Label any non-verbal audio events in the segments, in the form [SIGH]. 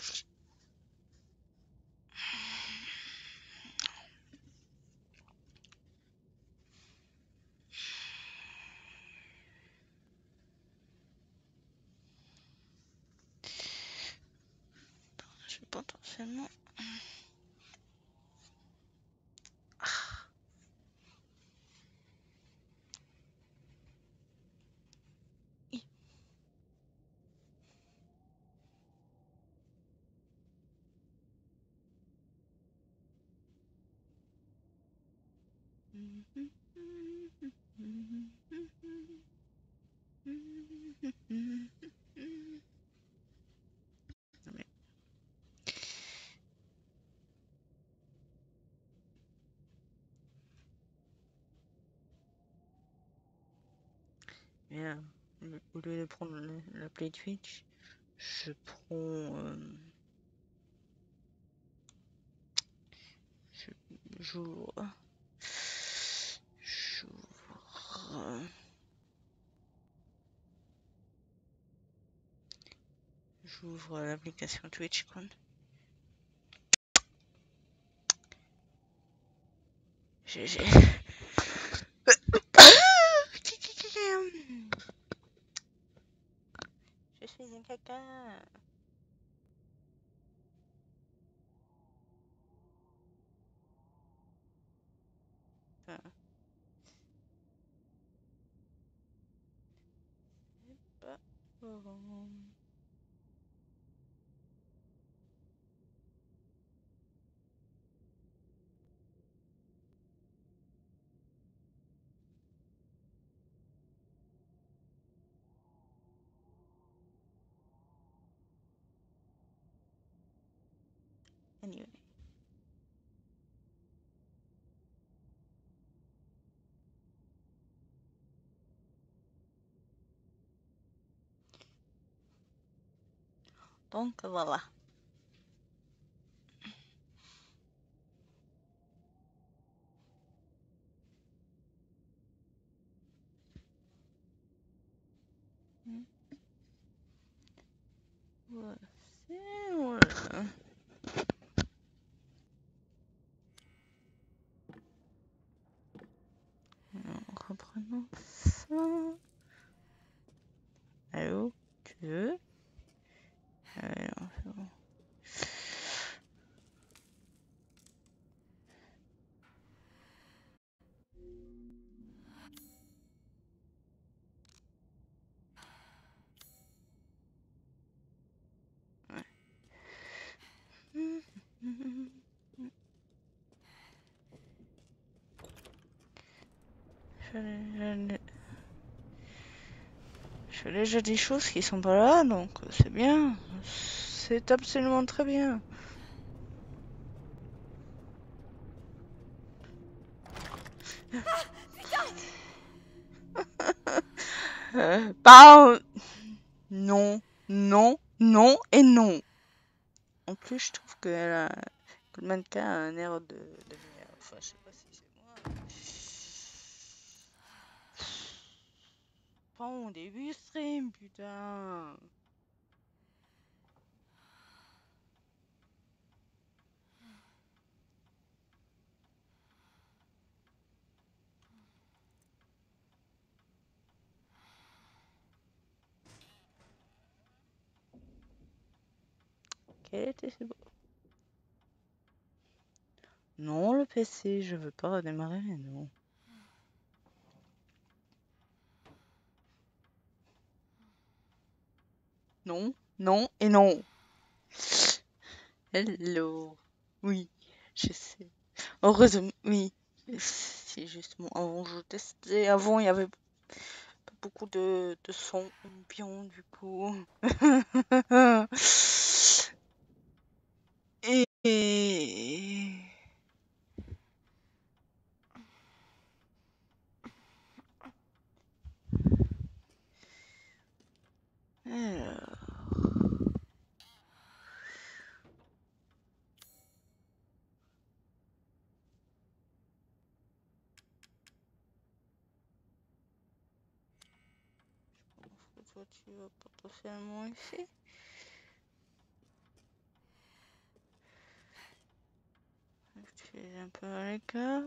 Je vais potentiellement. Bien, au lieu de prendre la Play Twitch, je prends. Euh, j'ouvre. J'ouvre. J'ouvre l'application Twitch. GG. [COUGHS] Je suis un caca. home Donc voilà. Voilà. Voilà. reprenons ça. Allô Tu veux Alors, c'est bon. Je fais déjà des choses qui sont pas là, donc c'est bien. C'est absolument très bien. [LAUGHS] Euh. Non, non, non et non. En plus, je trouve que, que le mannequin a un air de... Pas au début stream, putain. Quel était ce beau Non, le PC, je veux pas redémarrer, non. Non, non et non. Hello. Oui, je sais. Heureusement, oui. C'est justement avant je testais. Avant, il y avait beaucoup de, sons ambiants du coup. totalement effet. Je suis un peu à l'écart.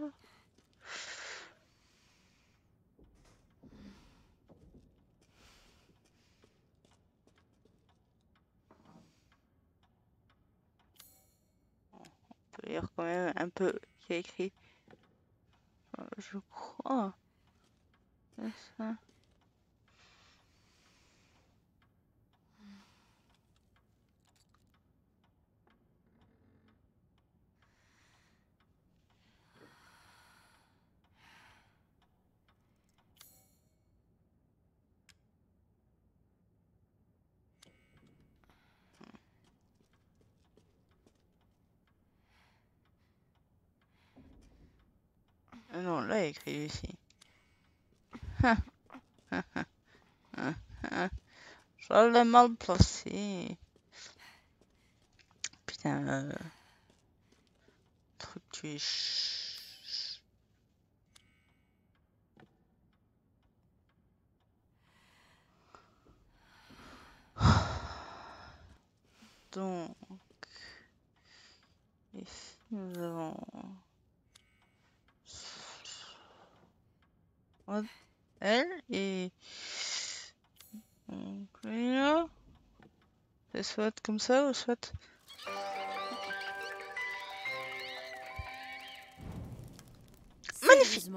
On peut lire quand même un peu qui a écrit. Euh, je crois. C'est ça. Ah non, là, il y a écrit ici. Je l'ai mal placé. Putain, euh... Truc, tu es... Donc... Ici, nous avons... Elle et... Donc, là. C'est soit comme ça ou soit... Magnifique.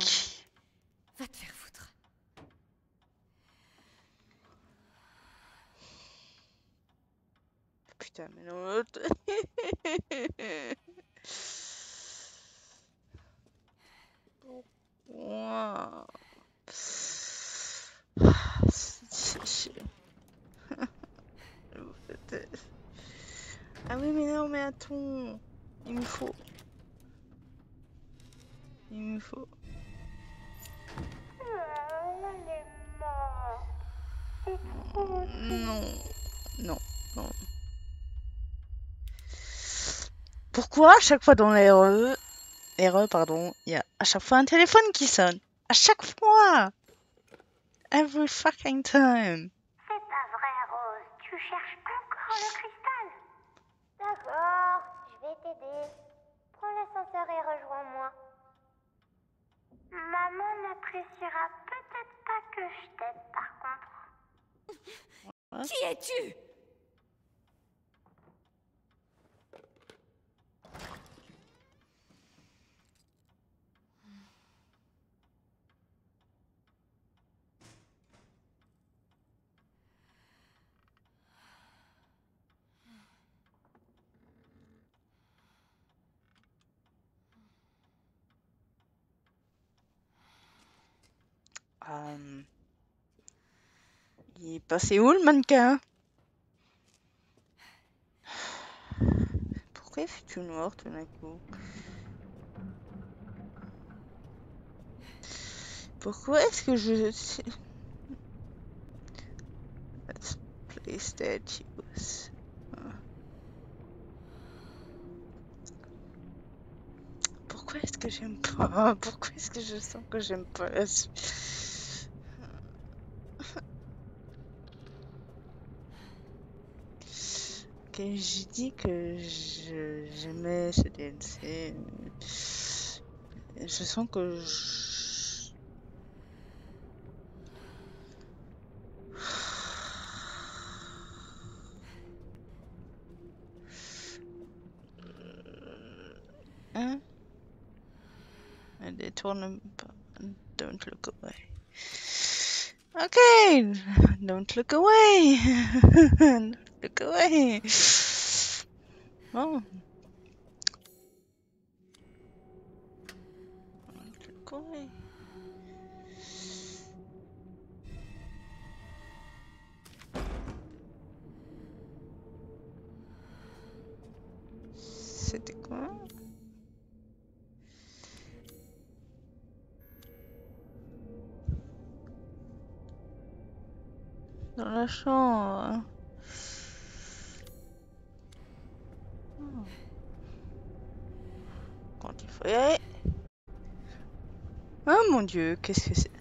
Va te faire foutre. Putain, mais non, l'autre... [LAUGHS] Pourquoi Ah, c'est chiant. Vous faites- Ah mais non, mais attends. Il me faut... Il me faut... Non, non, non. Pourquoi à chaque fois dans les RE pardon, il y a à chaque fois un téléphone qui sonne? À chaque fois Every fucking time C'est pas vrai, Rose. Tu cherches encore le Et rejoins-moi. Maman n'appréciera peut-être pas que je t'aide, par contre. Qui es-tu? Euh, Il est passé où le mannequin? Pourquoi il fait tout noir tout d'un coup Pourquoi est-ce que je... Let's play statues. Pourquoi est-ce que j'aime pas? Pourquoi est-ce que je sens que j'aime pas la suite? Ok, j'ai dit que je- j'aimais ce DLC. Je sens que je... Hein? Elle détourne. Don't look away. Okay, don't look away. [LAUGHS] C'était quoi? Dans la chambre. Oh mon dieu, qu'est-ce que c'est?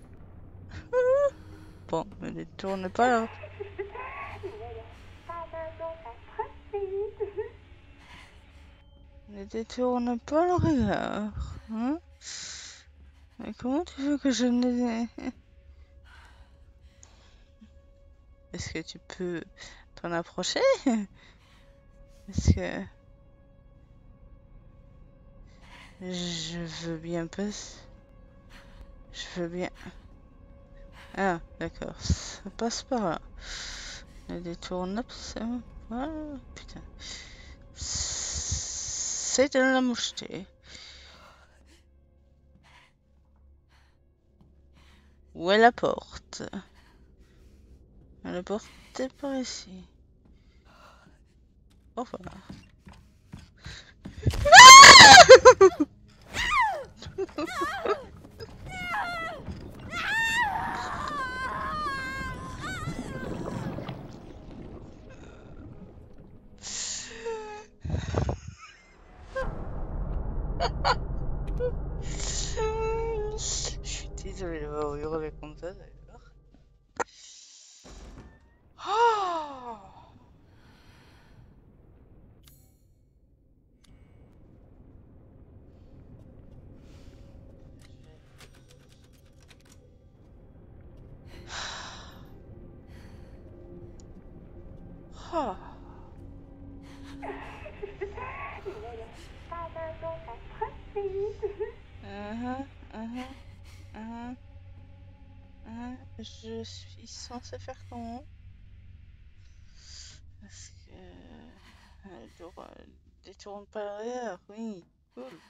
[LAUGHS] Bon, ne pas là. Pas trop vite. Ne détourne pas le regard, hein Mais comment tu veux que je ne... [LAUGHS] Est-ce que tu peux t'en approcher? [LAUGHS] Est-ce que... Je veux bien pas... Je veux bien... Ah, d'accord. Ça passe par là. Ne détourne putain. C'est de la moucheté. Où est la porte? La porte est par ici. Au revoir. Je suis désolée d'avoir hurlé comme ça suis censée faire comment? Parce que... euh, Détourne euh, détourne pas l'arrière, oui, cool.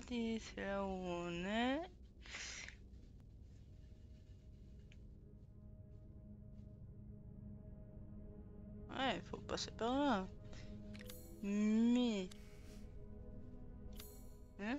Study, c'est là où on est. Ouais, il faut passer par là. Mais... Hein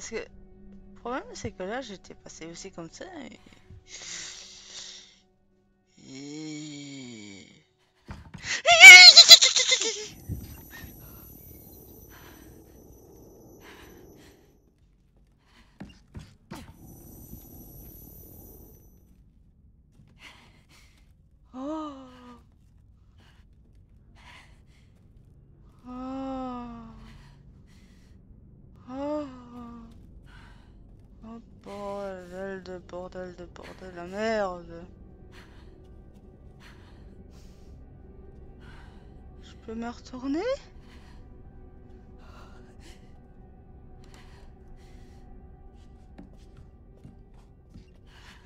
Parce que le problème c'est que là j'étais passé aussi comme ça. Retourner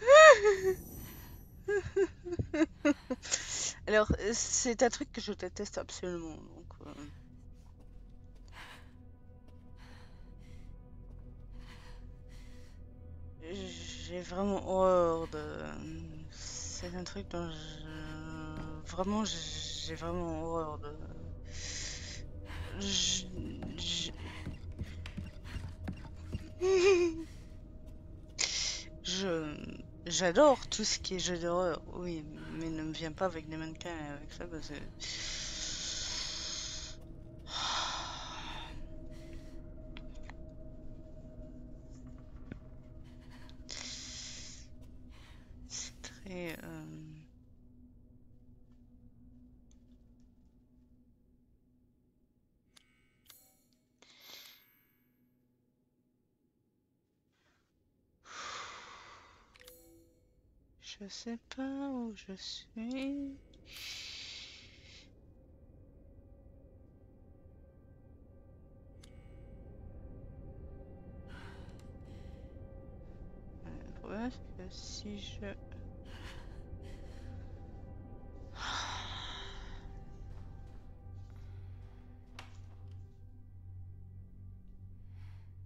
[LAUGHS] Alors, euh, c'est un truc que je déteste absolument. Donc, euh, J'ai vraiment horreur de... C'est un truc dont je... Vraiment, j'ai vraiment horreur de... Je... J'adore tout ce qui est jeu d'horreur, oui, mais ne me viens pas avec des mannequins et avec ça parce que... C'est très... euh, Je sais pas où je suis. Que si je...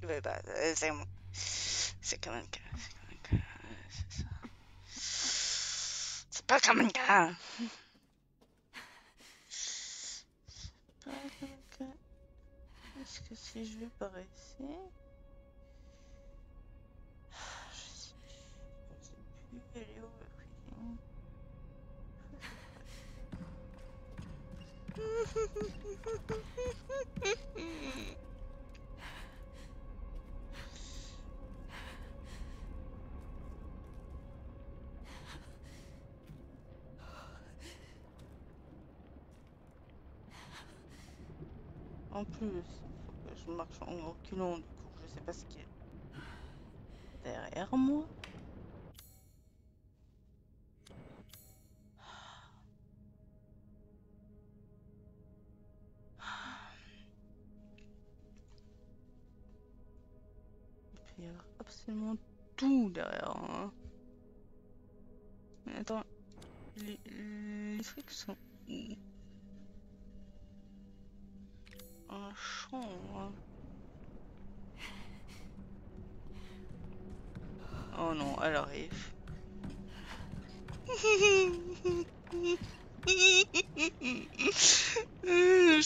Ouais, bah, euh, c'est c'est comme un cas, c'est ça. C'est pas comme cas. Est-ce que si je vais par ici... Je sais en reculant, du coup, je sais pas ce qu'il y a derrière moi. Il peut y avoir absolument tout derrière. hein. Mais attends, les, les trucs sont Dans la chambre. Oh non, elle arrive.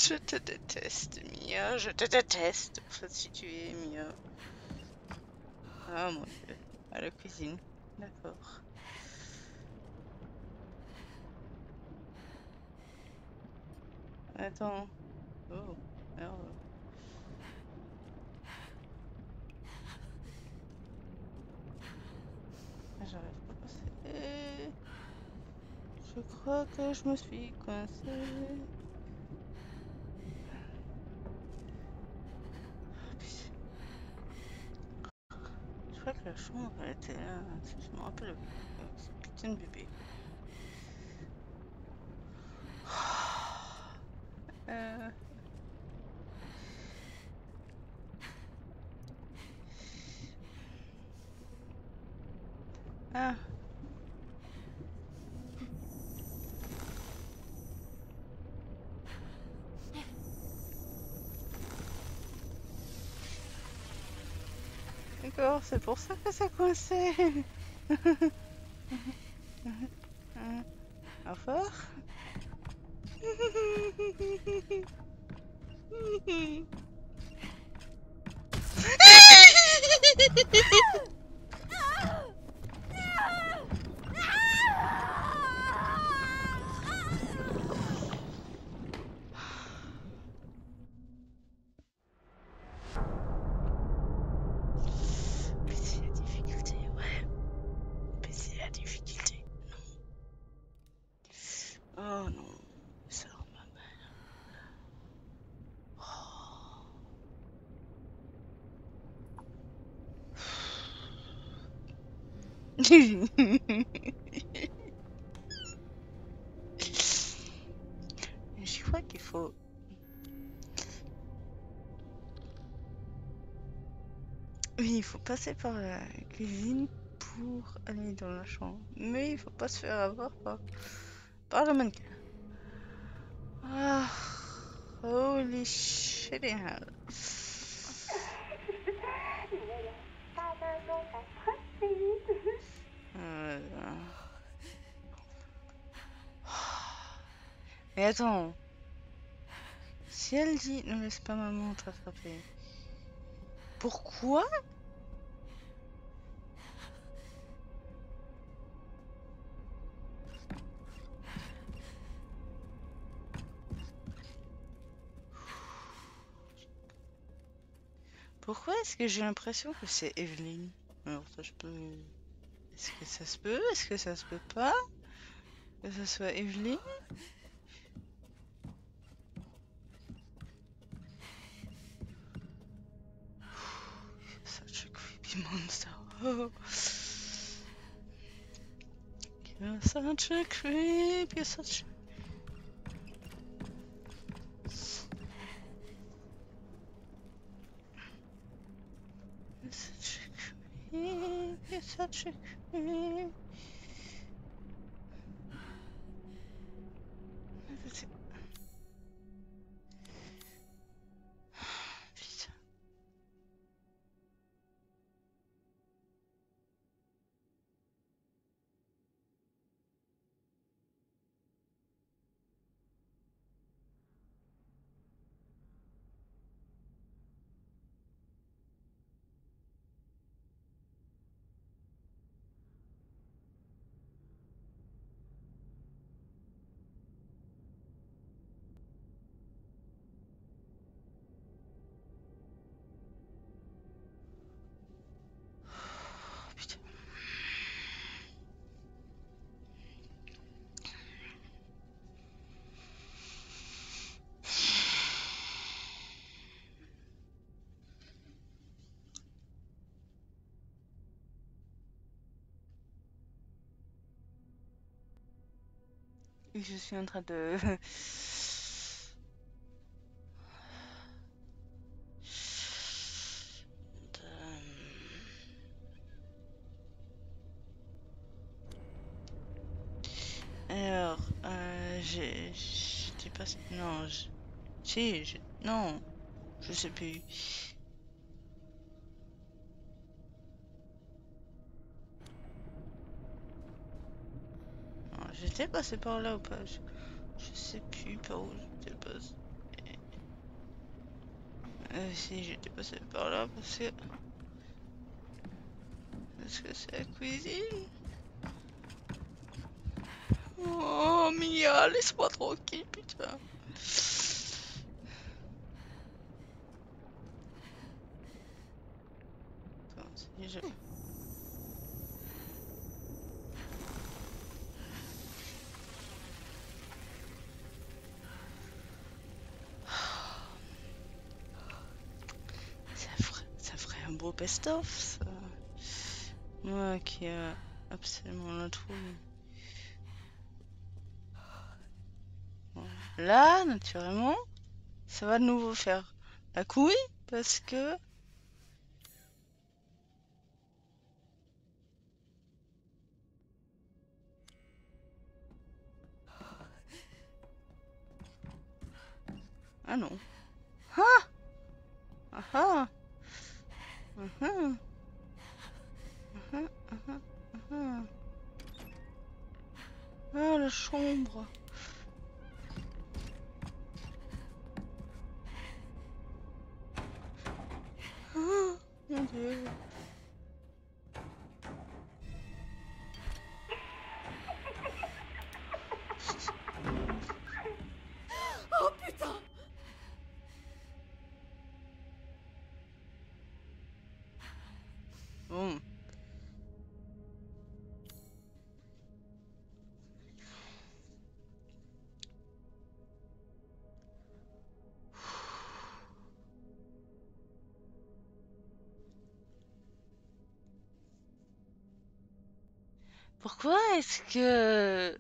Je te déteste, Mia. Je te déteste. Enfin, si tu es Mia. Ah mon dieu. À la cuisine. D'accord. Attends. Oh, merde. J'arrive pas à passer. Je crois que je me suis coincée. Ah. Je crois que la chambre était là, je me rappelle, avec ce putain de bébé. Euh... Ah. D'accord, c'est pour ça que ça coinçait. Au revoir. [LAUGHS] passer par la cuisine pour aller dans la chambre. Mais il faut pas se faire avoir par, par le mannequin. Ah, holy shit hell. Euh, Mais attends. Si elle dit ne laisse pas maman t'attraper. Pourquoi? Pourquoi est-ce que j'ai l'impression que c'est Evelyne? Alors ça je peux... Est-ce que ça se peut? Est-ce que ça se peut pas? Que ce soit Evelyne? Such a creepy monster. Oh. You're such a creep. Such. Creep. You're such a. je suis en train de... Alors, euh. J'étais pas... Non, je... Si, je... Non, je sais plus. Non, J'étais passé par là ou pas je... sais plus par où j'étais passé. Euh, si, j'étais passé par là parce que... Parce que c'est la cuisine. Oh, Mia, laisse-moi tranquille, putain. Attends, si je... Ça ferait, ça best-of. Moi qui a absolument la trouille. Là, naturellement, ça va de nouveau faire la couille parce que... Ah non. Ah Ah ah Ah ah Ah ah ah ah Ah, la chambre. Ah, mon dieu Pourquoi est-ce que...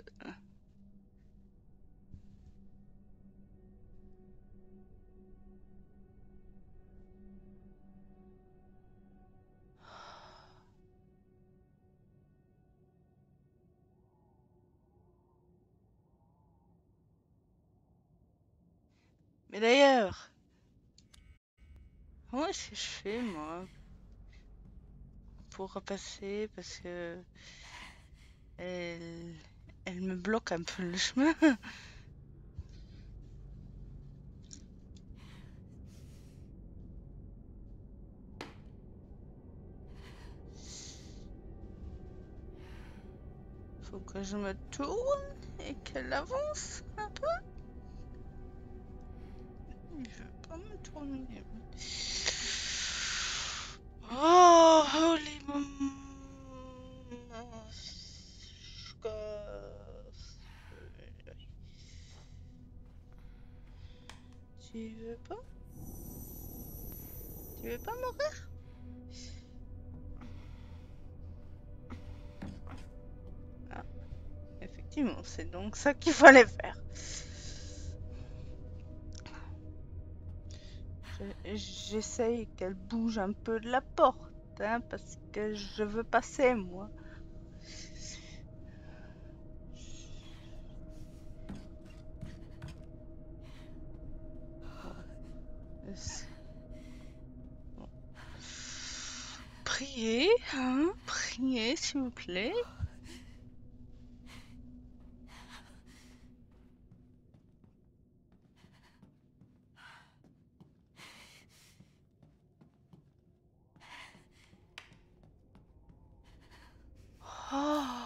Mais d'ailleurs, comment est-ce que je fais moi pour repasser? Parce que elle, elle me bloque un peu le chemin. Faut que je me tourne et qu'elle avance un peu. Je veux pas me tourner. Oh, holy Tu veux pas? Tu veux pas mourir? Ah, effectivement, c'est donc ça qu'il fallait faire. Je- J'essaye qu'elle bouge un peu de la porte, hein, parce que je veux passer, moi. Bon. Priez, hein, priez s'il vous plaît. Oh.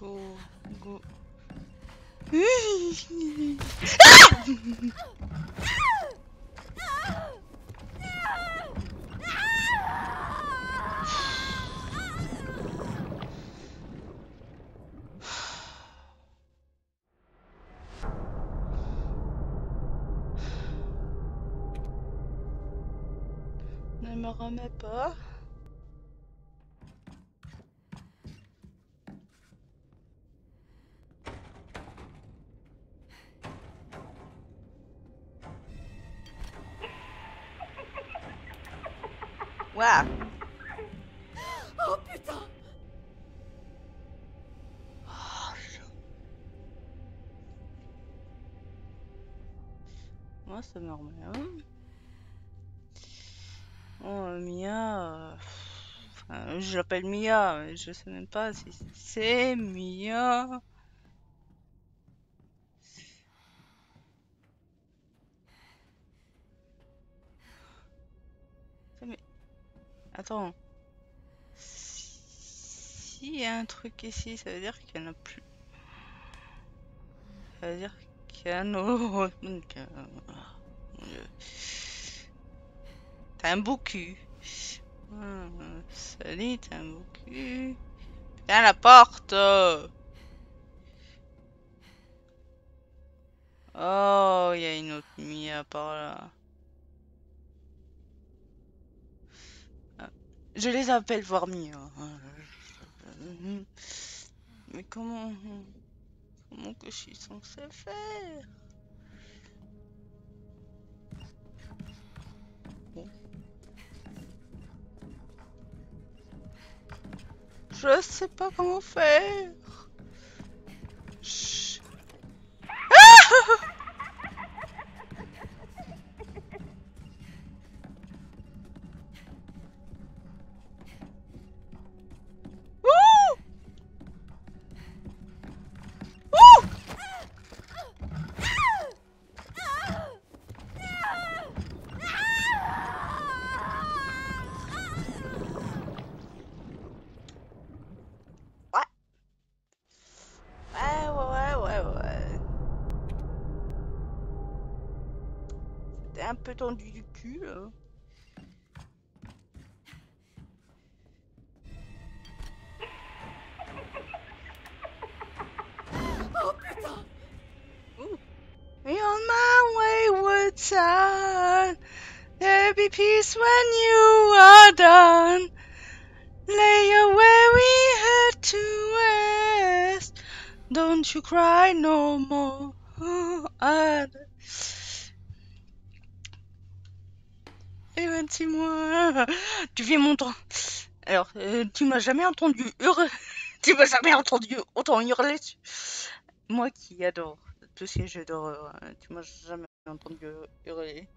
고, 고. 으 Hein. Oh, Mia. je l'appelle Mia, mais je sais même pas si c'est Mia. Attends. S'il y a un truc ici, ça veut dire qu'il n'y en a plus. Ça veut dire qu'il y a T'as un beau cul. Salut, t'as un beau cul. À la porte. Oh, il y a une autre Mia par là. Je les appelle voir Mia. Mais comment... Comment que je suis censé faire? Je sais pas comment faire. Chut. Ouh peu tendu du cul, euh. là. [LAUGHS] Oh putain You're my wayward son. There'll be peace when you are done. Lay your weary head to rest. Don't you cry no more. Moi, tu viens mon temps. Alors, euh, tu m'as jamais entendu hurler. [LAUGHS] Tu m'as jamais entendu autant hurler. Moi qui adore tous ces jeux d'horreur, tu m'as jamais entendu hurler.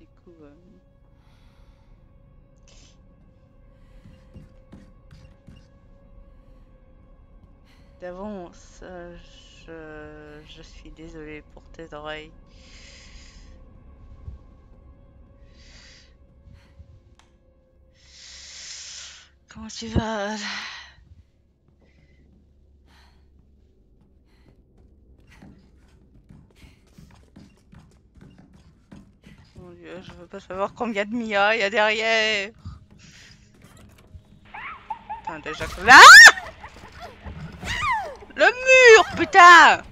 Du coup, euh, d'avance, euh, je, suis désolée pour tes oreilles. Comment tu vas Mon dieu, je veux pas savoir combien de Mia il y a derrière. Putain, que... Ah le mur, putain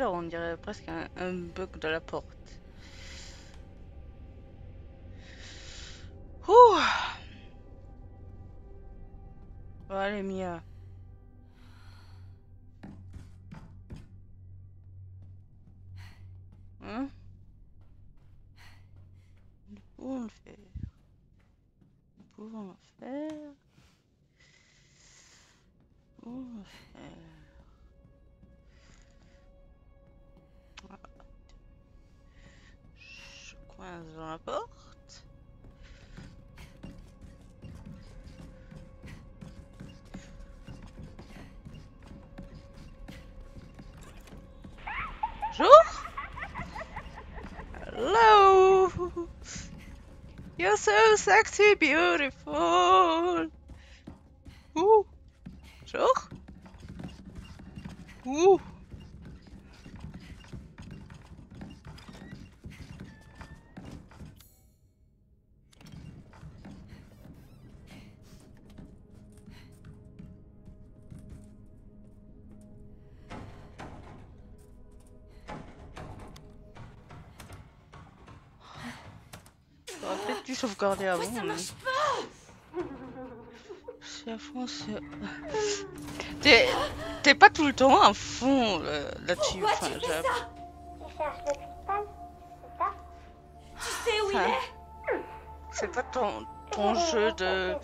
On dirait presque un, un bug de la porte. Sexy, beautiful. Sauvegarder avant. Mais [LAUGHS] C'est à fond, c'est... T'es... Pas tout le temps à fond euh, là-dessus. Enfin, tu fais ça Tu cherches le cristal, c'est ça Tu sais où il est C'est pas ton, ton jeu de...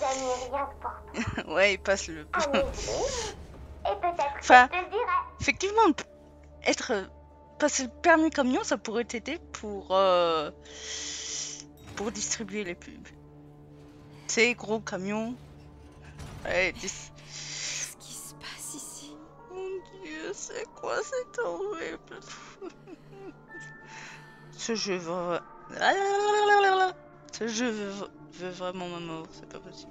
[LAUGHS] Ouais, il passe le... Allez-y. Et peut-être Enfin-. Effectivement, être... Passer le permis camion, ça pourrait t'aider pour... euh, Pour distribuer les pubs. C'est gros camion. Ouais, dis... Qu'est-ce qui se passe ici? Mon dieu, c'est quoi cet horrible Ce jeu va... Ce jeu veut, veut vraiment ma mort, c'est pas possible.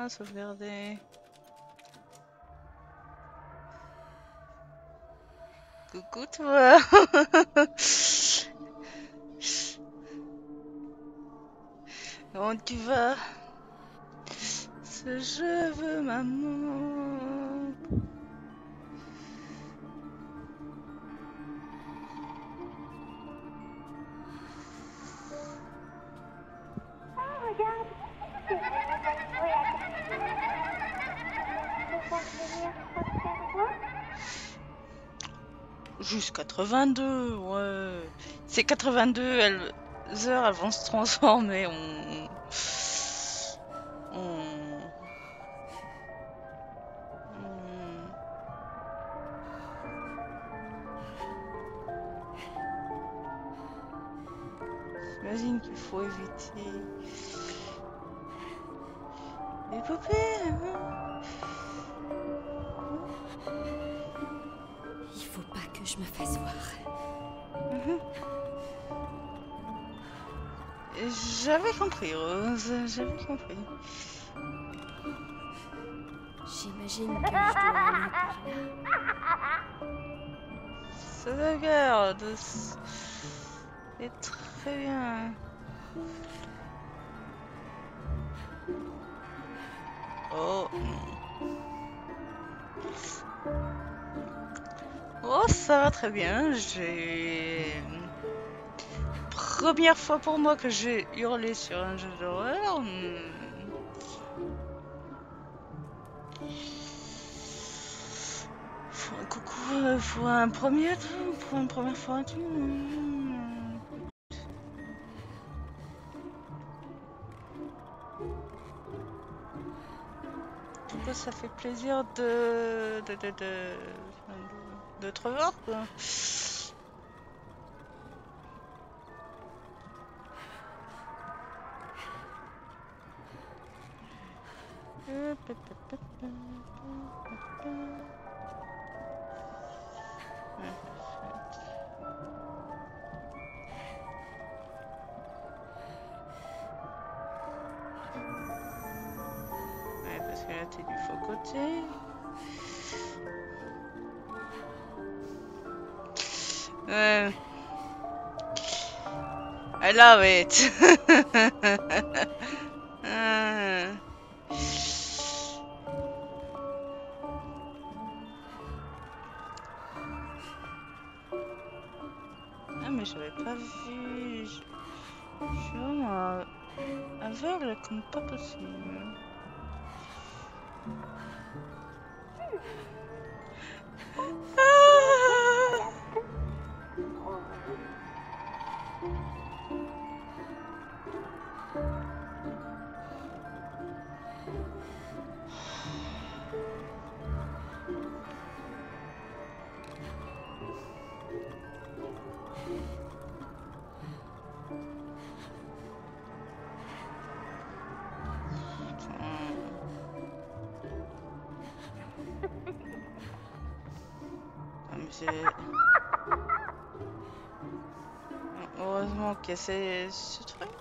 Ah, sauvegarder. Coucou toi [LAUGHS] Comment tu vas? Ce jeu veut ma Jusqu'à 82, ouais. C'est 82 elles- heures, elles vont se transformer. Compris. J'imagine [LAUGHS] que je dois aller par là. Sauvegarde. C'est très bien. Oh. Oh, ça va très bien. J'ai. Première fois pour moi que j'ai hurlé sur un jeu d'horreur. Hmm. Faut un coucou, euh, faut un premier pour une première fois. tu- ça fait plaisir de... de... de... de, de te quoi? I love it. [LAUGHS] Ah. Mais j'avais pas vu. Je suis vraiment euh, aveugle comme pas possible. Ce, ce truc?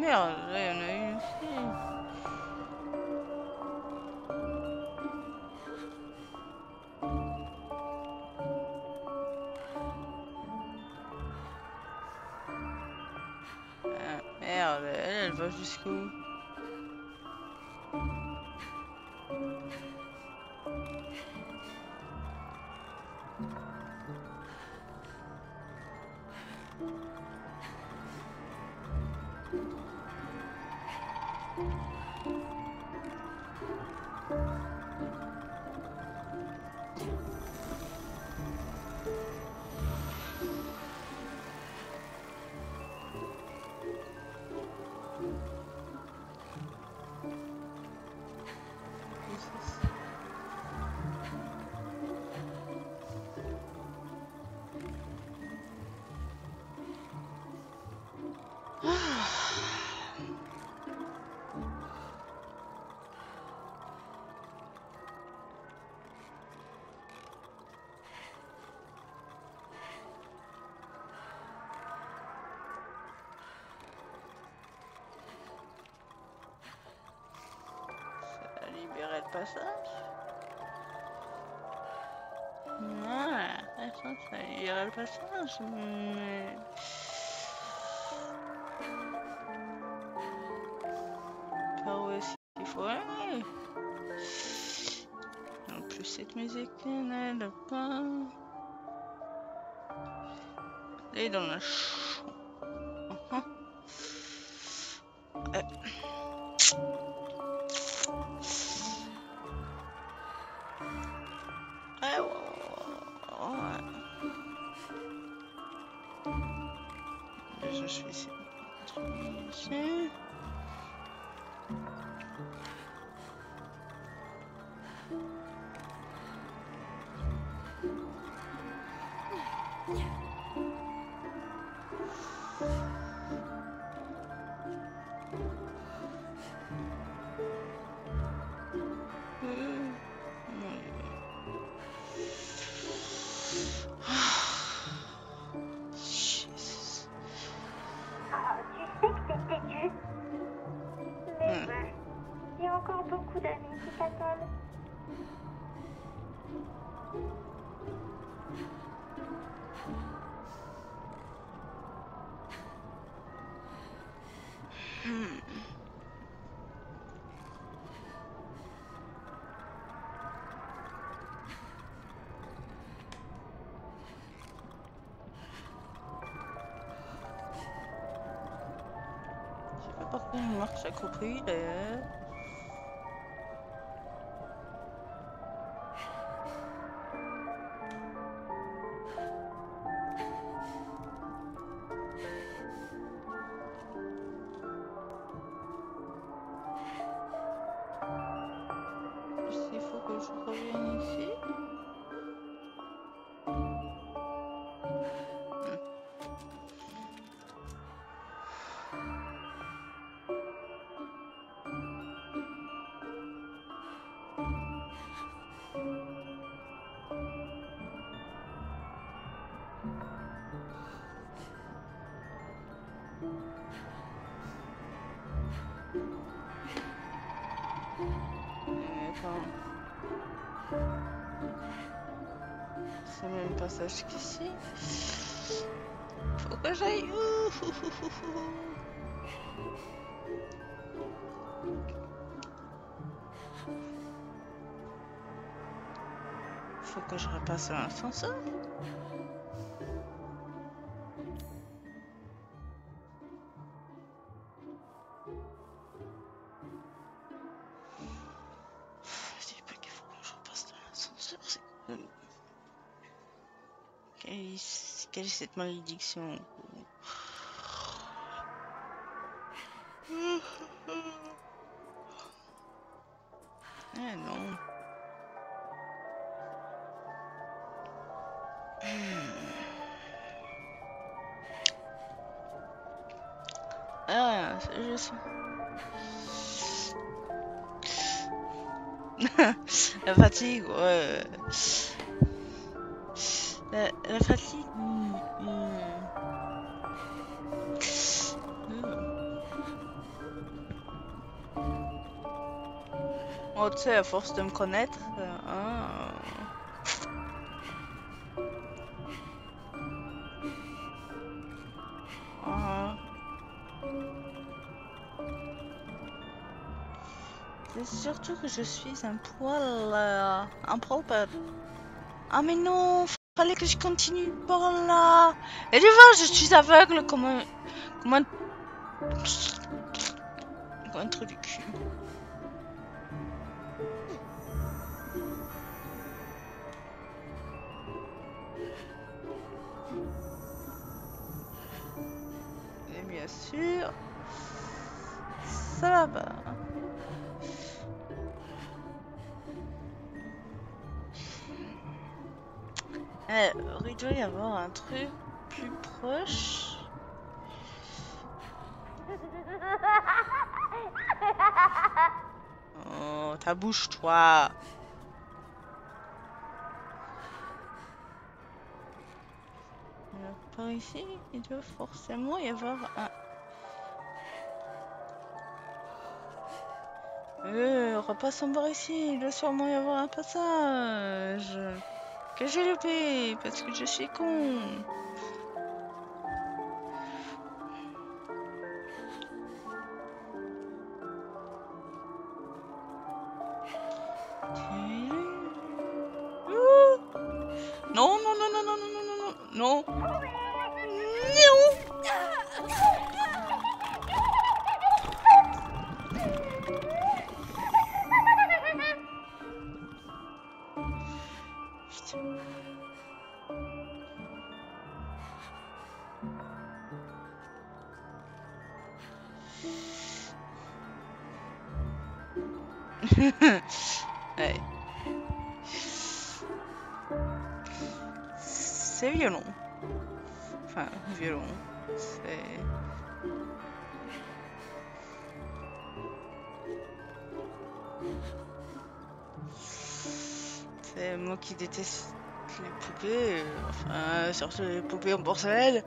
Mais merde, là, il y en Ça libéré le passage Ouais, ça a libéré le passage, mais... Par où est-ce qu'il faut aller En plus, cette musique n'aide pas. Elle est dans la chambre. khẩu khí để C'est le même passage qu'ici. Faut que j'aille. Faut que je repasse à l'ascenseur. Quelle est, cette malédiction? Ah non. Ah, c'est juste... [LAUGHS] la fatigue. La, fatigue. hmm. Hmm. Oh, tu sais, à force de me connaître. euh, ah. Ah. C'est surtout que je suis un poil euh, improbable. Ah mais non, fallait que je continue par là. Et tu vois, je suis aveugle comme un... Toi. Par ici, il doit forcément y avoir un... Euh, repassons par ici, il doit sûrement y avoir un passage. Que j'ai loupé, parce que je suis con. C'est violent. Enfin, violent. C'est... C'est moi qui déteste les poupées, euh, enfin, surtout les poupées en porcelaine.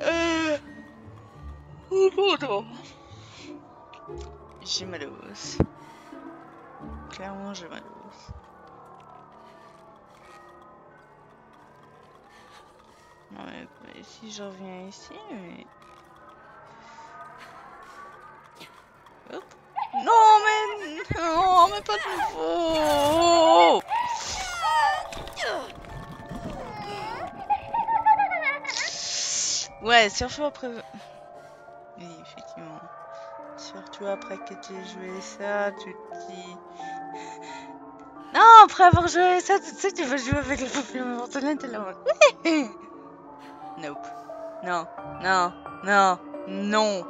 Euh... Oh, pardon. J'ai mal au os. Clairement, j'ai mal. Si je reviens ici, mais... Non, mais... Non, mais pas de nouveau Ouais, surtout après... Oui, effectivement. vois, après que tu aies joué ça, tu te dis... Non, après avoir joué ça, tu sais, tu vas jouer avec le papillon porcelaine, t'es là. Non, non, non, non.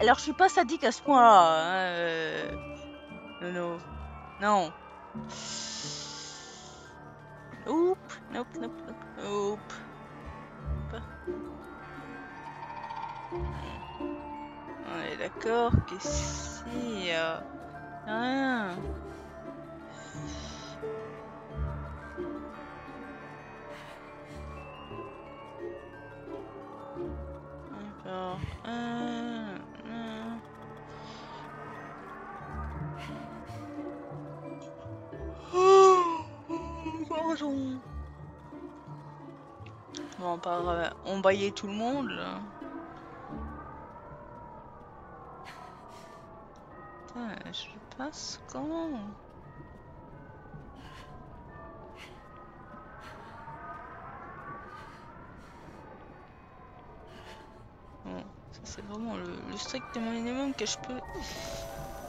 Alors, je suis pas sadique à ce point-là. hein, euh, Non, non. Non. Oup. Nope, nope, nope. D'accord que si... euh, Rien. D'accord. Euh, euh. Oh, pardon. Bon, par euh, on baillait tout le monde. là. Putain, je passe comment Bon, ça c'est vraiment le, le strict minimum que je peux...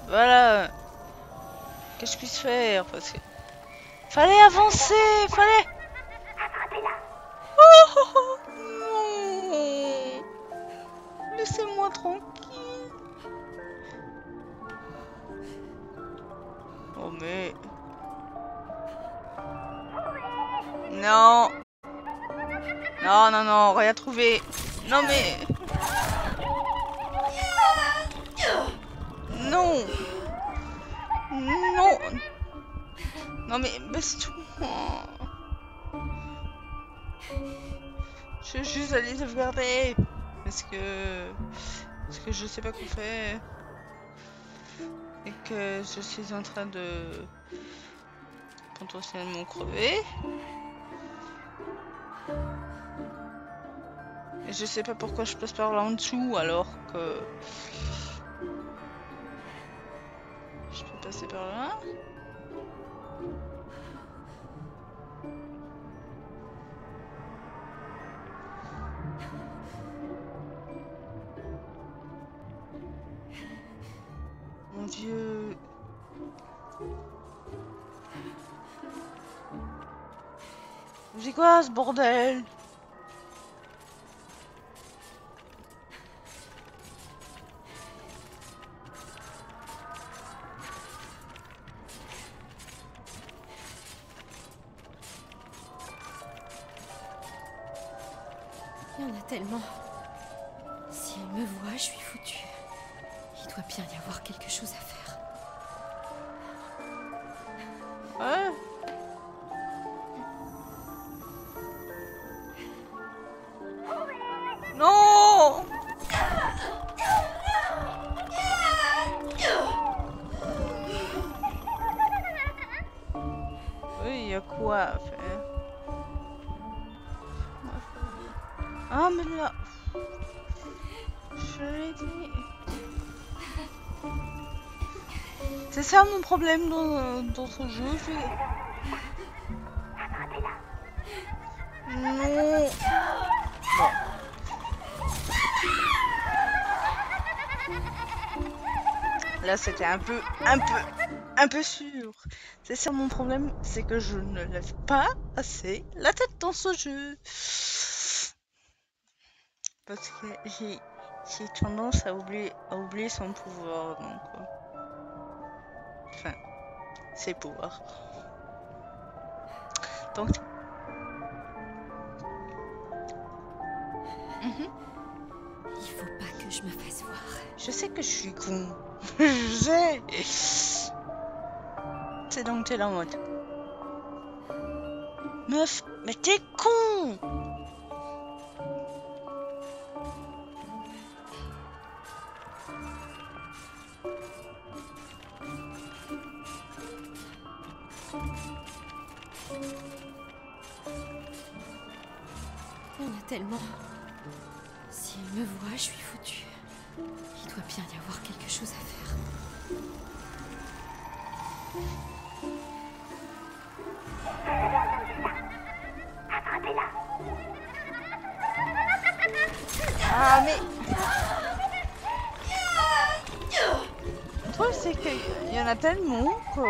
Voilà Que je puisse faire, parce que... Fallait avancer Fallait... Non. Non, non, non, rien trouvé Non mais... Non. Non. Non mais baisse-toi. Je vais juste aller sauvegarder Parce que... Parce que je sais pas quoi faire. Et que je suis en train de... Potentiellement crever. Et je sais pas pourquoi je passe par là en dessous alors que... Je peux passer par là Mon dieu. C'est quoi ce bordel? Tellement. Problème dans, ce jeu, je... Non. Là, c'était un peu, un peu, un peu sûr. C'est ça mon problème, c'est que je ne lève pas assez la tête dans ce jeu. Parce que j'ai, j'ai tendance à oublier, à oublier son pouvoir, donc. Enfin, ses pouvoirs. Donc. Mhm. Il faut pas que je me fasse voir. Je sais que je suis con. [LAUGHS] je sais. C'est donc t'es là en mode. Meuf, mais t'es con Il y en a tellement. Si elle me voit, je suis foutue. Il doit bien y avoir quelque chose à faire. Attrapez-la. Ah mais... Le truc c'est qu'il y en a tellement que...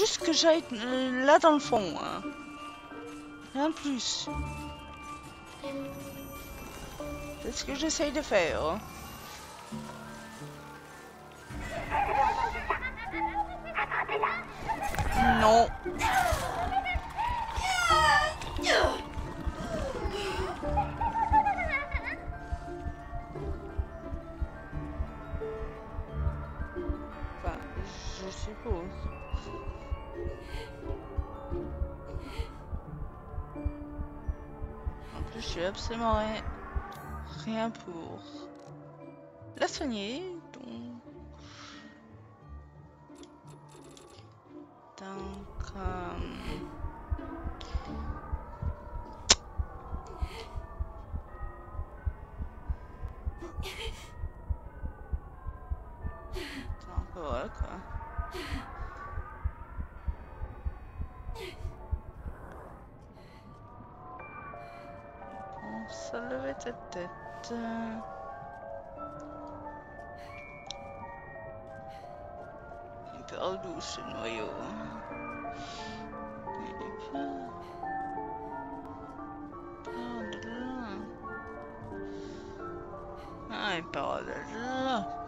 juste que j'aille euh, là dans le fond. Hein. Rien de plus. C'est ce que j'essaye de faire. Plus, Ah, il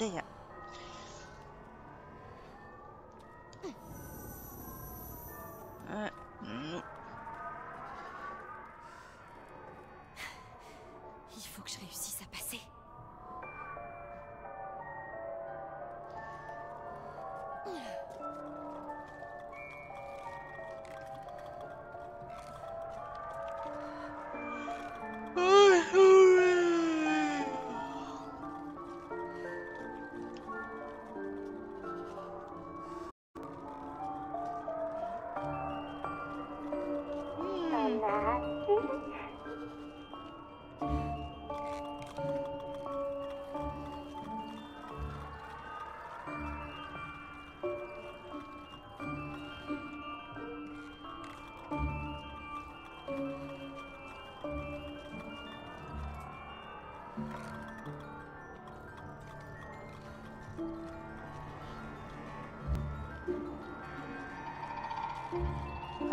Ouais,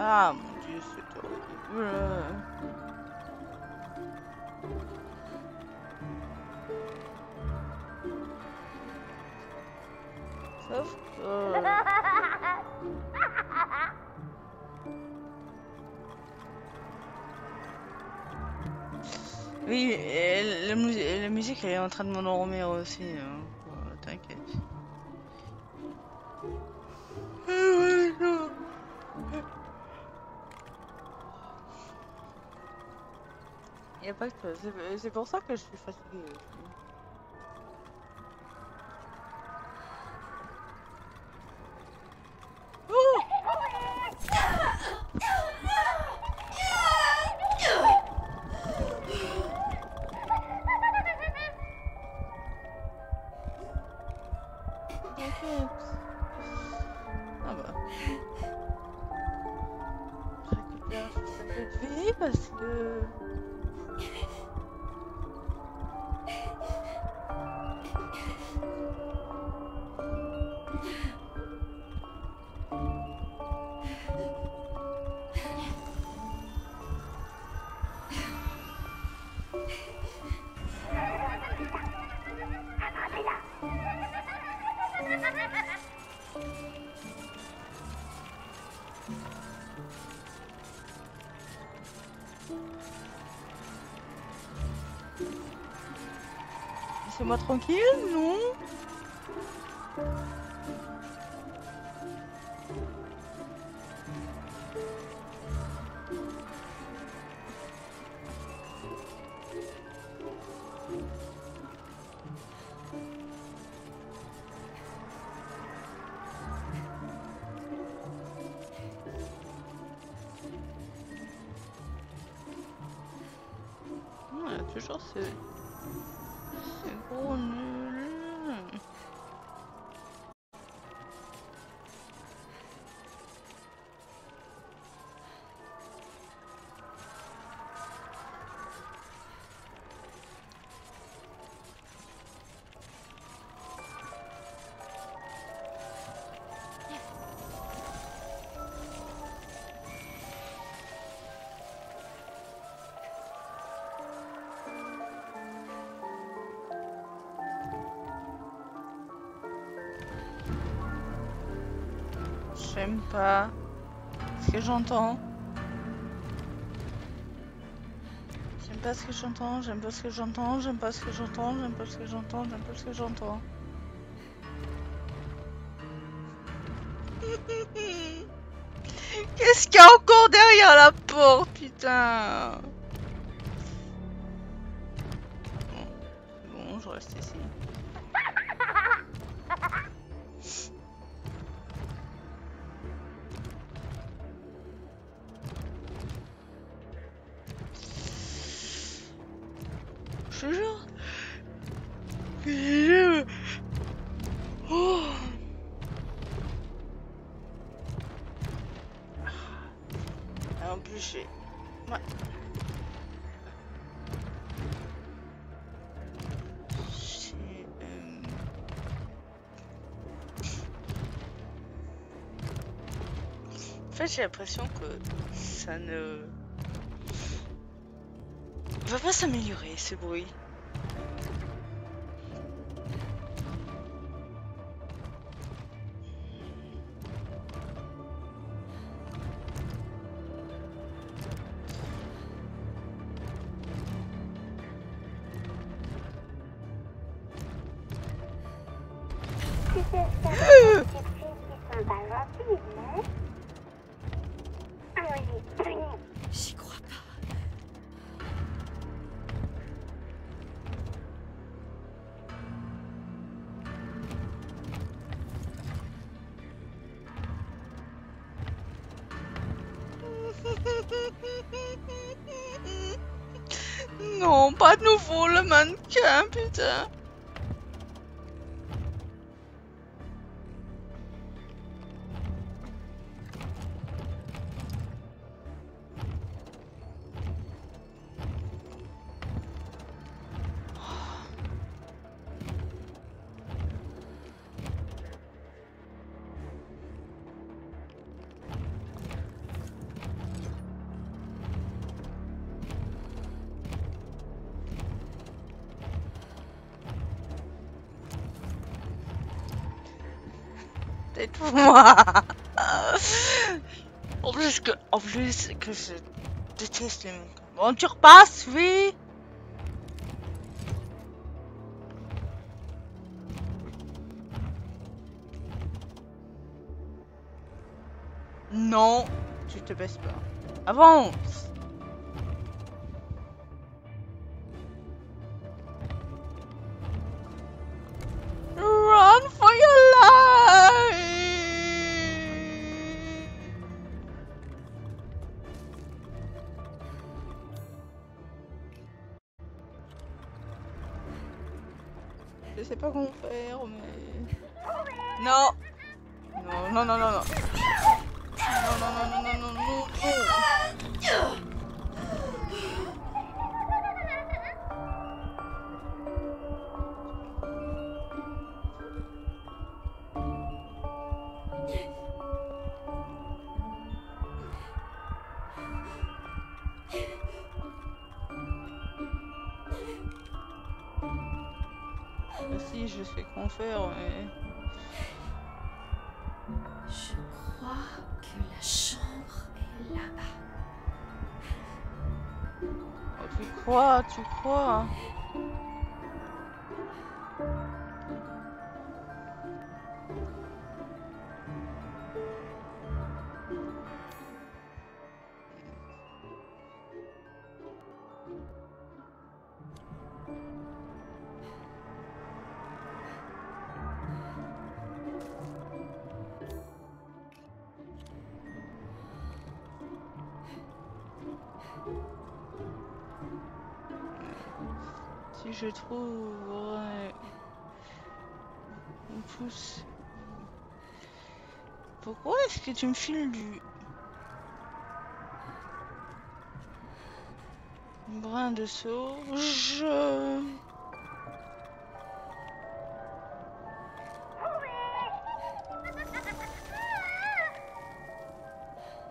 Ah mon dieu, c'est horrible. Sauf que... Oui, et la, mus- la musique elle est en train de m'endormir aussi. hein. Y a pas c'est pour ça que je suis fatiguée. Laissez-moi tranquille, J'aime pas ce que j'entends. J'aime pas ce que j'entends, j'aime pas ce que j'entends, j'aime pas ce que j'entends, j'aime pas ce que j'entends, j'aime pas ce que j'entends. [LAUGHS] Qu'est-ce qu'il y a encore derrière la porte, putain? Je te jure. Je- Oh. Ah, En plus, j'ai. Ouais. Euh, En fait, j'ai l'impression que ça ne va pas s'améliorer ce bruit. moi En plus que, en plus que je déteste les monstres. Bon, tu repasses, oui Non, tu te baisses pas. Avance je sais qu'on faire, mais... Je crois que la chambre est là-bas. Oh, tu crois, tu crois hein. le trou. Ouais. On pousse. Pourquoi est-ce que tu me files du... Brin de sauge?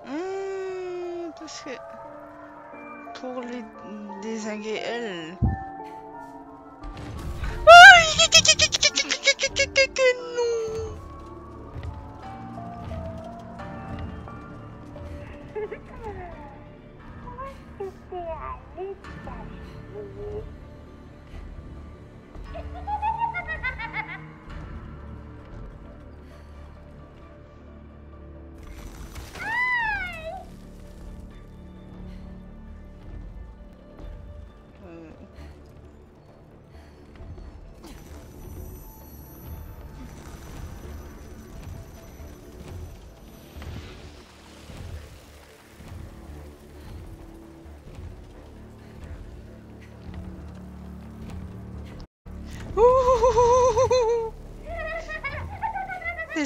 Hmm, parce que pour les désinguer, elle.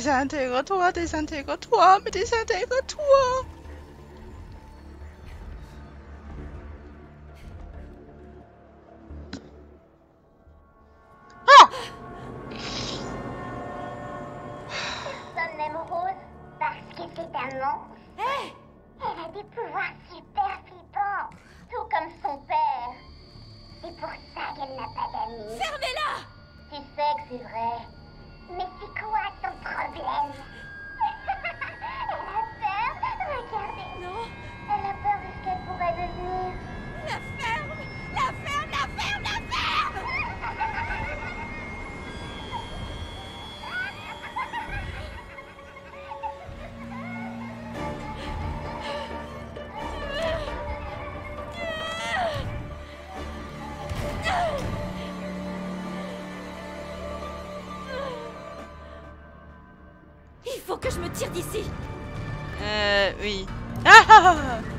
des intègres, toi, désintègre-toi, mais désintègre-toi faut que je me tire d'ici. Euh, oui. Ah, ah, ah, ah.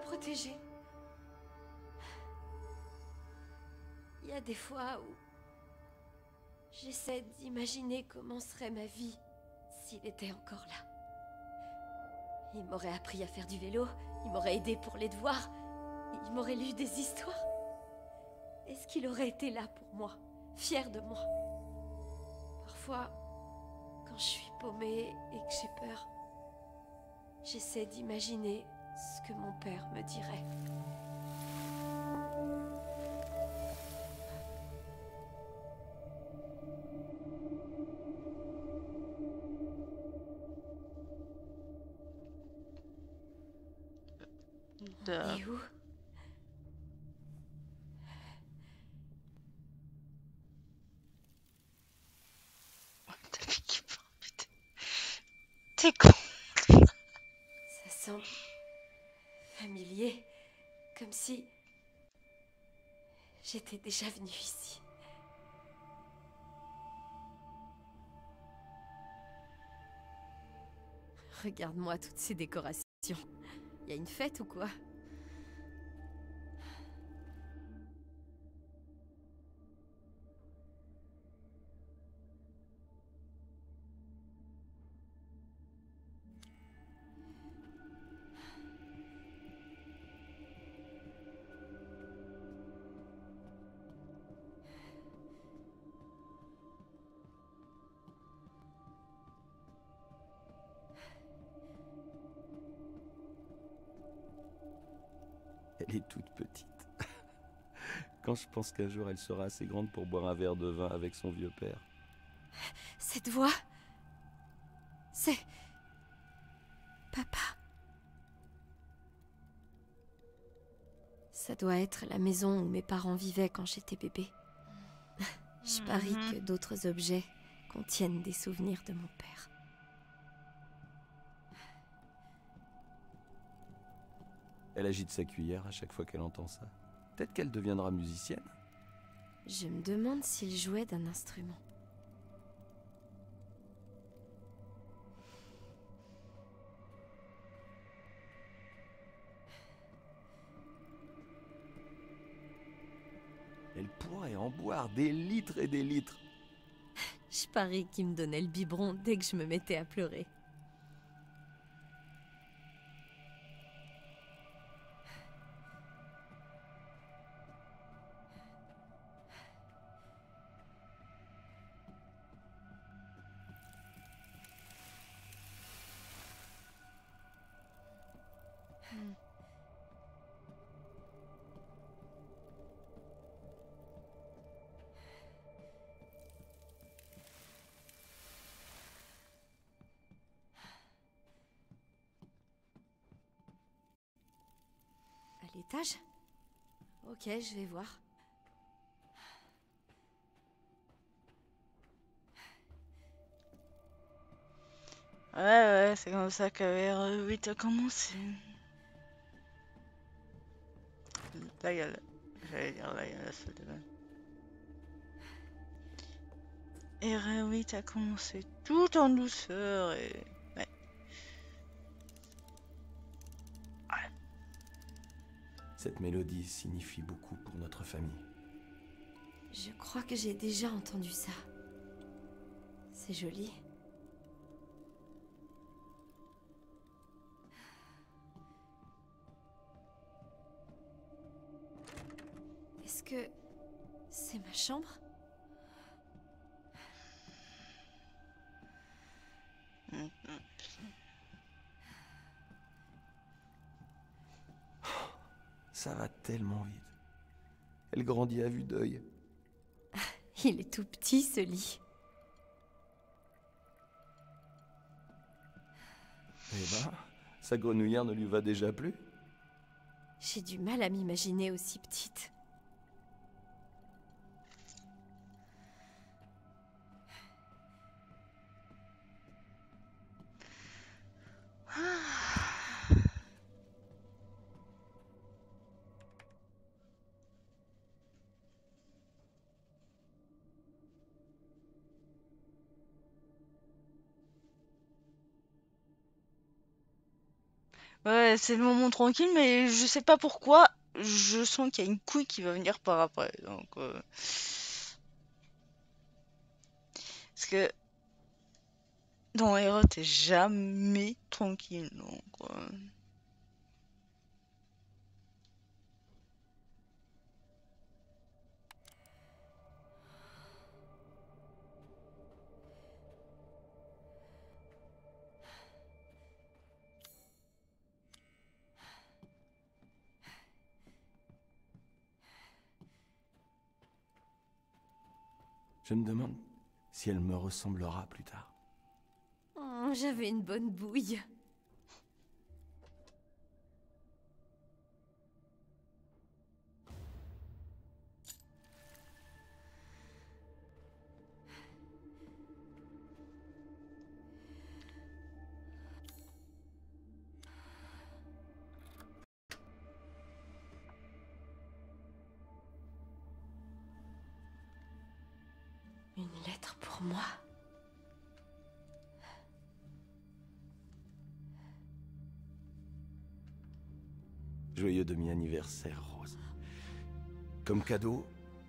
Protéger. Il y a des fois où j'essaie d'imaginer comment serait ma vie s'il était encore là. Il m'aurait appris à faire du vélo, il m'aurait aidé pour les devoirs, il m'aurait lu des histoires. Est-ce qu'il aurait été là pour moi, fier de moi? Parfois, quand je suis paumée et que j'ai peur, j'essaie d'imaginer ce que mon père me dirait. De... Et où? Putain. T'es con. Ça semble familier, comme si j'étais déjà venue ici. Regarde-moi toutes ces décorations. Y a une fête ou quoi? Quand je pense qu'un jour elle sera assez grande pour boire un verre de vin avec son vieux père. Cette voix C'est... Papa. Ça doit être la maison où mes parents vivaient quand j'étais bébé. Je parie Mhm. que d'autres objets contiennent des souvenirs de mon père. Elle agite sa cuillère à chaque fois qu'elle entend ça. Peut-être qu'elle deviendra musicienne. Je me demande s'il jouait d'un instrument. Elle pourrait en boire des litres et des litres. Je parie qu'il me donnait le biberon dès que je me mettais à pleurer. Ok, je vais voir. Ouais, ouais, c'est comme ça que vers 8 a commencé. Là, il y a le... J'allais dire, la salle de bain. R8 a commencé tout en douceur et... Cette mélodie signifie beaucoup pour notre famille. Je crois que j'ai déjà entendu ça. C'est joli. Est-ce que c'est ma chambre? Tellement vite. Elle grandit à vue d'œil. [LAUGHS] Il est tout petit ce lit. Eh ben, sa grenouillère ne lui va déjà plus. J'ai du mal à m'imaginer aussi petite. Ouais, c'est le moment tranquille, mais je sais pas pourquoi. Je sens qu'il y a une couille qui va venir par après. Donc, euh, Parce que dans Hero, t'es jamais tranquille. Donc, euh, Je me demande si elle me ressemblera plus tard. Oh, j'avais une bonne bouille. Demi-anniversaire, Rose. Comme cadeau,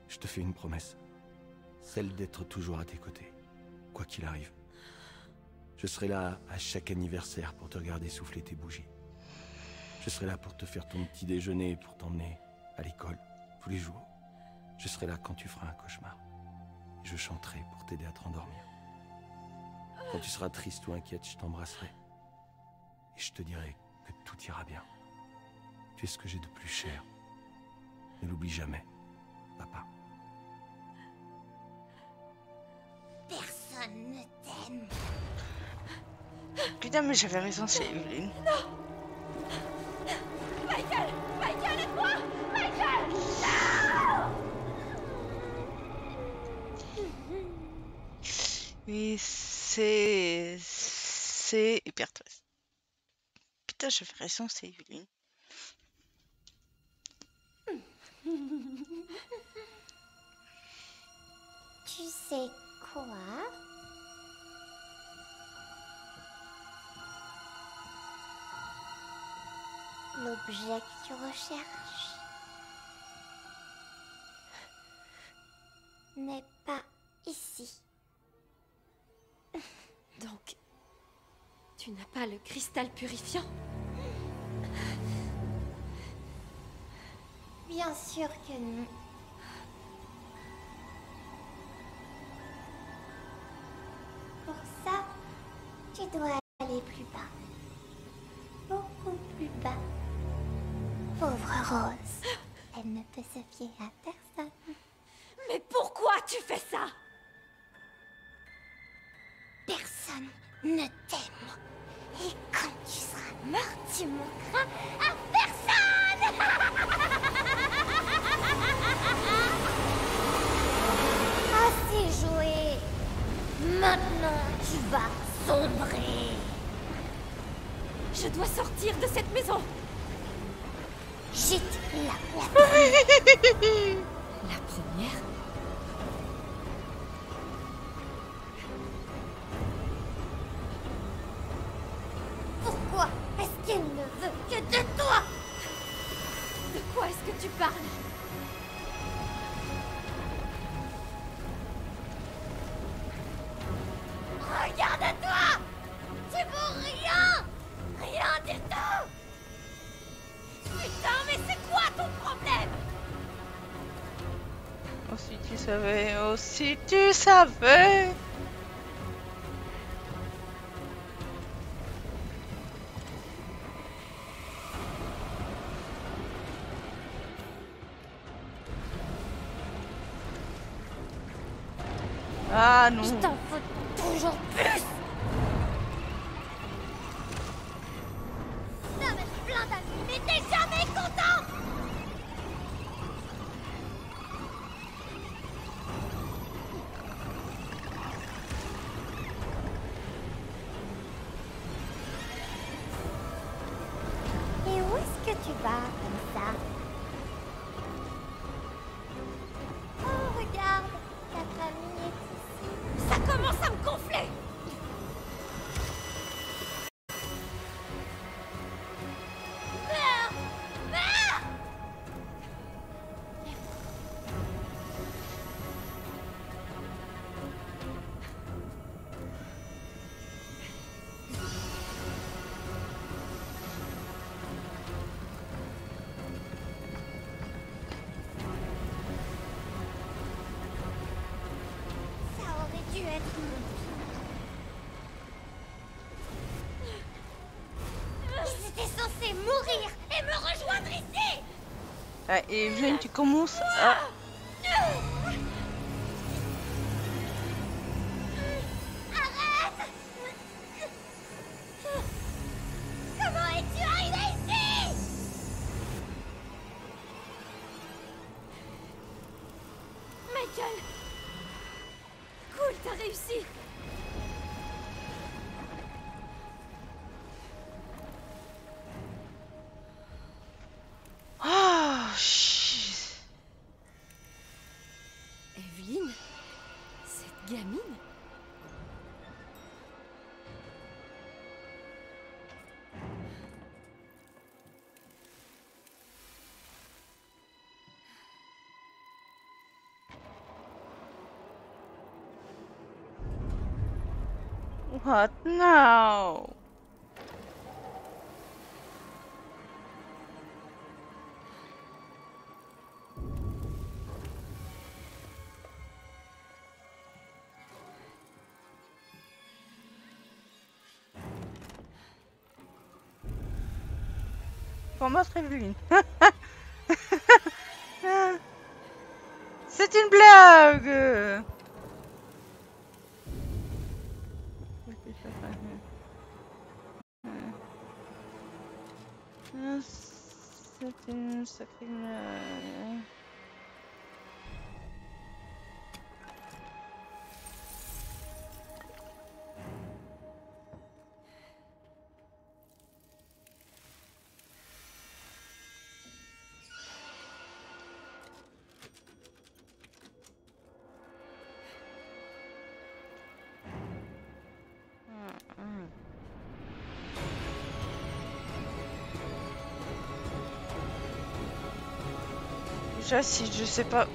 je te fais une promesse. Celle d'être toujours à tes côtés, quoi qu'il arrive. Je serai là à chaque anniversaire pour te regarder souffler tes bougies. Je serai là pour te faire ton petit déjeuner pour t'emmener à l'école tous les jours. Je serai là quand tu feras un cauchemar. Je chanterai pour t'aider à te rendormir. Quand tu seras triste ou inquiète, je t'embrasserai. Et je te dirai que tout ira bien. Tu es ce que j'ai de plus cher. Ne l'oublie jamais, papa. Personne ne t'aime. Putain, mais j'avais raison, c'est Evelyn. Michael Michael, aide-moi Oui, c'est. C'est hyper triste. Putain, j'avais raison, c'est Evelyn. [LAUGHS] Tu sais quoi? L'objet que tu recherches [LAUGHS] n'est pas ici. Donc, tu n'as pas le cristal purifiant? Bien sûr que non. Pour ça, tu dois aller plus bas. Beaucoup plus bas. Pauvre Rose. [GASPS] Elle ne peut se fier à personne. Mais pourquoi tu fais ça? Personne ne savais, oh, si tu savais. Ah non. Je t'en faut toujours plus Ça va être plein d'amis, mais t'es jamais et Vlaine, tu commences à What now? Pour moi, c'est une. [LAUGHS] C'est une blague Si je sais pas.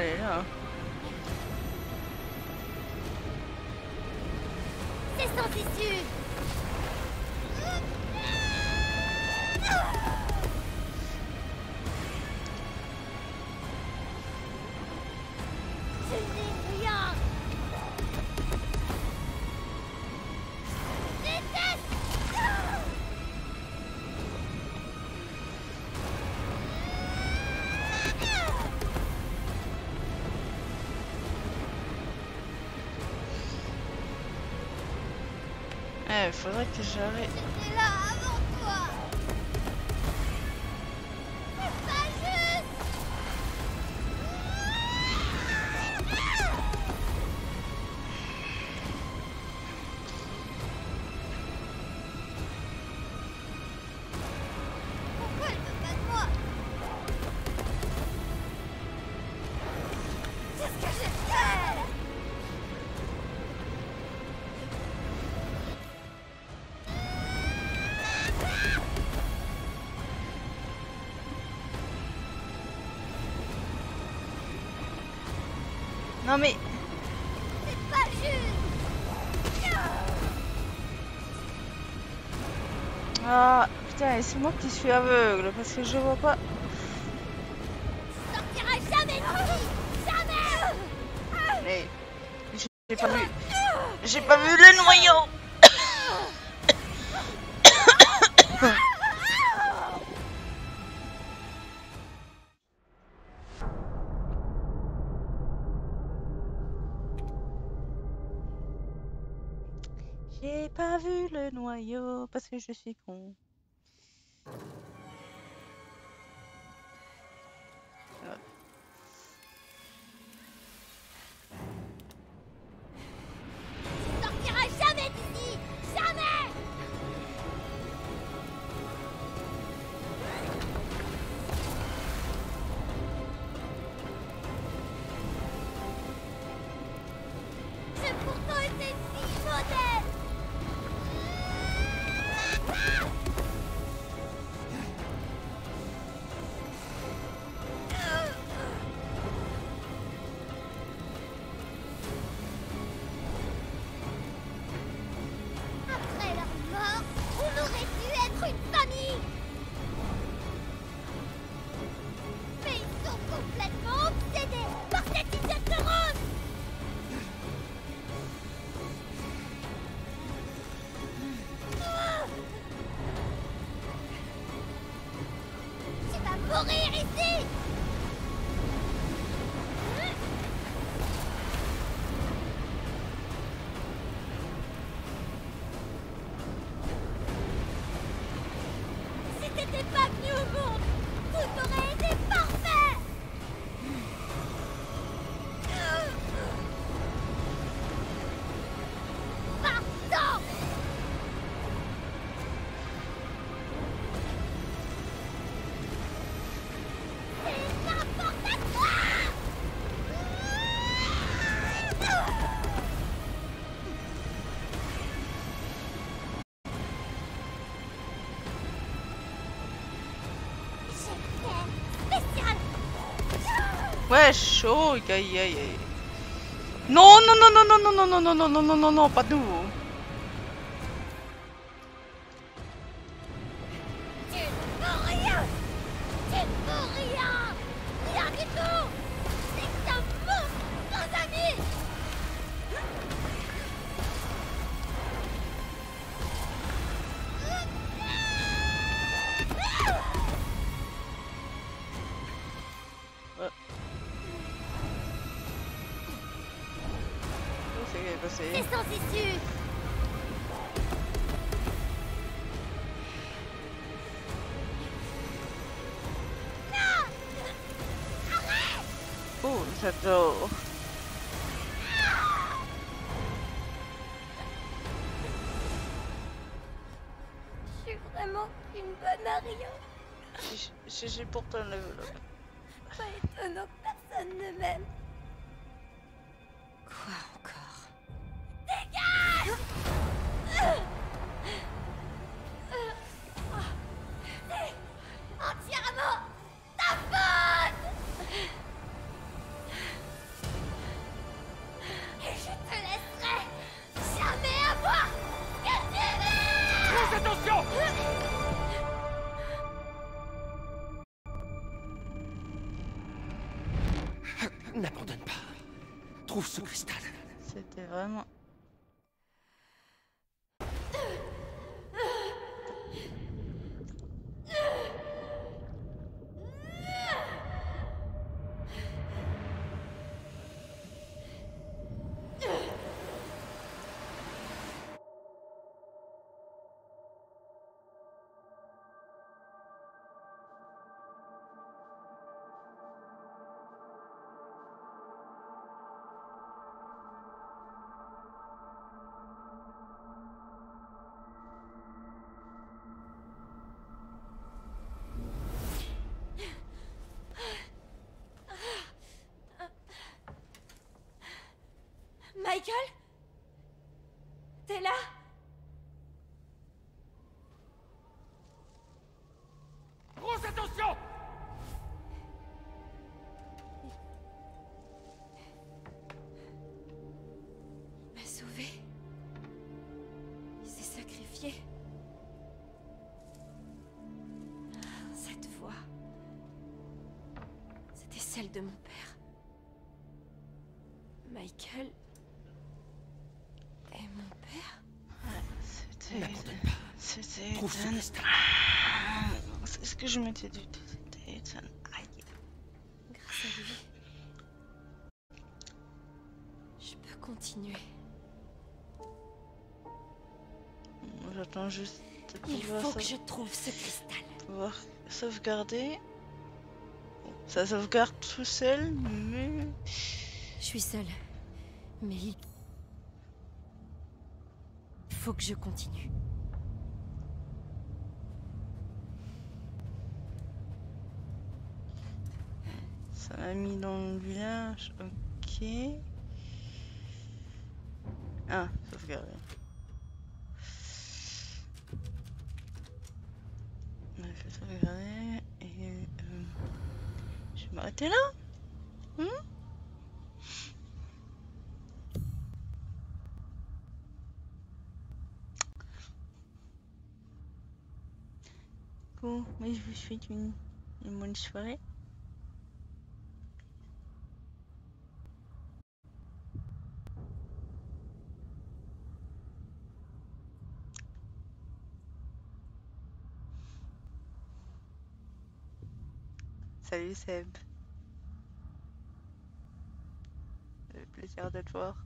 Yeah. huh? faudrait que j'arrête. Et c'est moi qui suis aveugle, parce que je vois pas... Tu sortiras jamais Jamais. Mais... J'ai pas vu... J'ai pas vu le noyau. J'ai pas vu le noyau parce que je suis con. Courir ici Ouais, chaud, aïe aïe aïe. Non, non, non, non, non, non, non, non, non, non, non, non, non, non, Oh, j'adore. Je suis vraiment une bonne à rien J'ai- j'ai pourtant Michael? T'es là? Attention Il m'a sauvé. Il s'est sacrifié. Cette voix... C'était celle de mon père. Trouve. Ah, C'est ce que je m'étais dit. C'était Ethan. Aïe. Grâce à lui. Je peux continuer. J'attends juste de Il faut que je trouve ce cristal. pouvoir sauvegarder. Ça sauvegarde tout seul, mais. Je suis seule. Mais il faut que je continue. Mis dans le village. Ok. Ah, sauvegarder. On et. euh, je vais m'arrêter là Hmm? Bon, mais je vous souhaite une bonne soirée. Salut Seb. Le plaisir de te voir.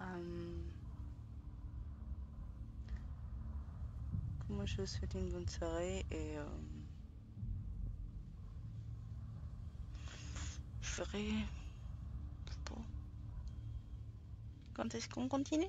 Euh, Moi je vous souhaite une bonne soirée et euh, je ferai. Quand est-ce qu'on continue?